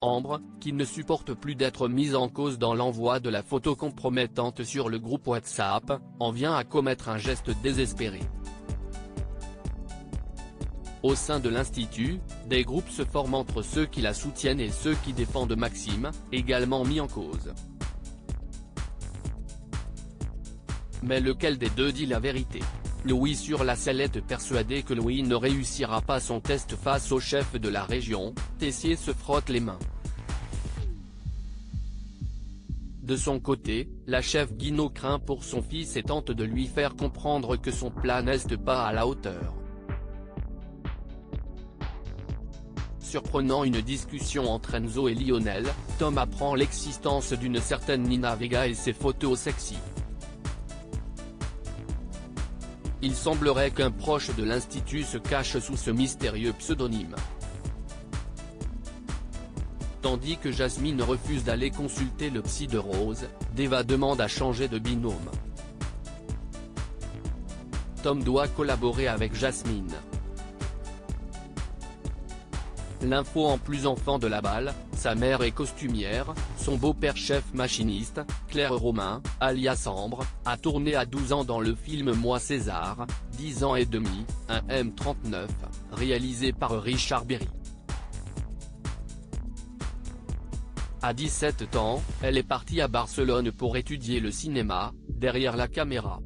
Ambre, qui ne supporte plus d'être mise en cause dans l'envoi de la photo compromettante sur le groupe WhatsApp, en vient à commettre un geste désespéré. Au sein de l'Institut, des groupes se forment entre ceux qui la soutiennent et ceux qui défendent Maxime, également mis en cause. Mais lequel des deux dit la vérité? Louis sur la sellette persuadé que Louis ne réussira pas son test face au chef de la région, Tessier se frotte les mains. De son côté, la chef Guinaud craint pour son fils et tente de lui faire comprendre que son plan n'est pas à la hauteur. Surprenant une discussion entre Enzo et Lionel, Tom apprend l'existence d'une certaine Nina Vega et ses photos sexy. Il semblerait qu'un proche de l'Institut se cache sous ce mystérieux pseudonyme. Tandis que Jasmine refuse d'aller consulter le psy de Rose, Deva demande à changer de binôme. Tom doit collaborer avec Jasmine. L'info en plus enfant de la balle, sa mère est costumière, son beau-père chef machiniste, Claire Romain, alias Ambre, a tourné à 12 ans dans le film Moi César, 10 ans et demi, un M39, réalisé par Richard Berry. À 17 ans, elle est partie à Barcelone pour étudier le cinéma, derrière la caméra.